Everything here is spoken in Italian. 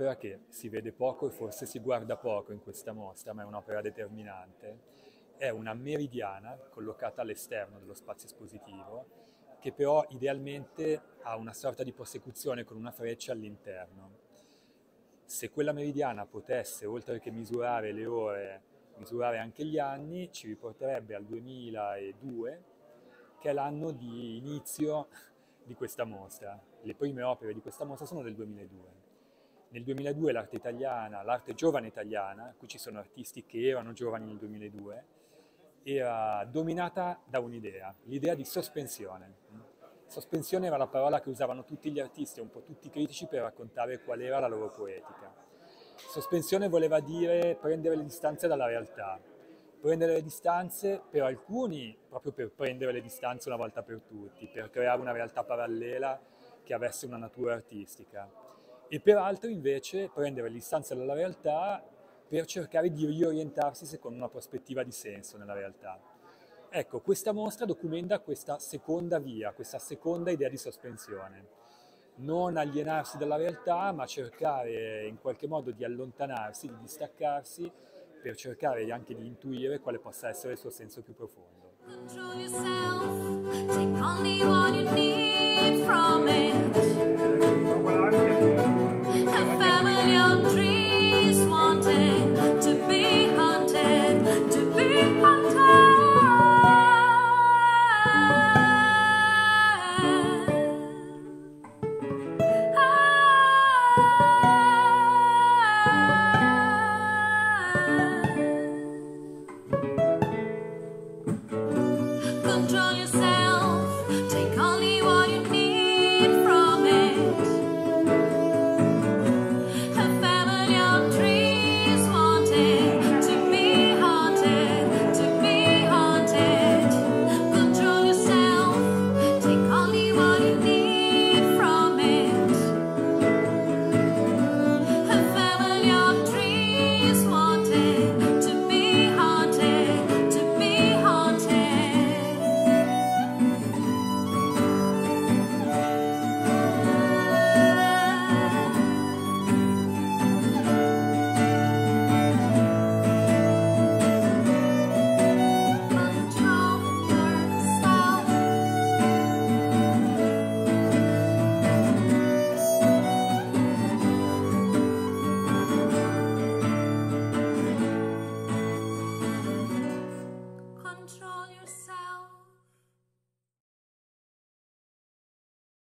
un'opera che si vede poco e forse si guarda poco in questa mostra, ma è un'opera determinante. È una meridiana collocata all'esterno dello spazio espositivo, che però idealmente ha una sorta di prosecuzione con una freccia all'interno. Se quella meridiana potesse, oltre che misurare le ore, misurare anche gli anni, ci riporterebbe al 2002, che è l'anno di inizio di questa mostra. Le prime opere di questa mostra sono del 2002. Nel 2002 l'arte italiana, l'arte giovane italiana, qui ci sono artisti che erano giovani nel 2002, era dominata da un'idea, l'idea di sospensione. Sospensione era la parola che usavano tutti gli artisti, un po' tutti i critici, per raccontare qual era la loro poetica. Sospensione voleva dire prendere le distanze dalla realtà, prendere le distanze per alcuni, proprio per prendere le distanze una volta per tutti, per creare una realtà parallela che avesse una natura artistica e per altri invece prendere le distanze dalla realtà per cercare di riorientarsi secondo una prospettiva di senso nella realtà. Ecco, questa mostra documenta questa seconda via, questa seconda idea di sospensione. Non alienarsi dalla realtà, ma cercare in qualche modo di allontanarsi, di distaccarsi, per cercare anche di intuire quale possa essere il suo senso più profondo.